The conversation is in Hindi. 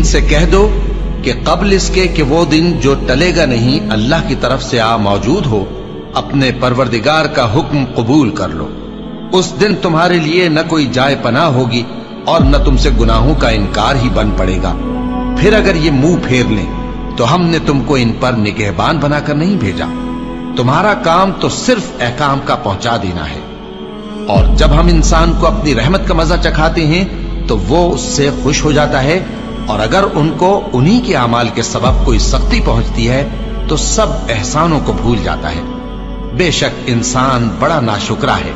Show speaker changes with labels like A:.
A: इनसे कह दो कि कबल इसके कि वो दिन जो टलेगा नहीं, अल्लाह की तरफ़ से आ मौजूद हो, अपने परवरदिगार का हुक्म कबूल कर लो। उस दिन तुम्हारे लिए न कोई जाय पना होगी और न तुमसे गुनाहों का इनकार ही बन पड़ेगा। फिर अगर ये मुँह फेर लें तो हमने तुमको इन पर निगहबान बनाकर नहीं भेजा। तुम्हारा काम तो सिर्फ़ अहकाम का पहुँचा देना है। और जब हम इंसान को अपनी रहमत का मज़ा चखाते हैं तो वो उससे खुश हो जाता है और अगर उनको उन्हीं के अमाल के सबब कोई सख्ती पहुँचती है तो सब एहसानों को भूल जाता है। बेशक इंसान बड़ा नाशुकरा है।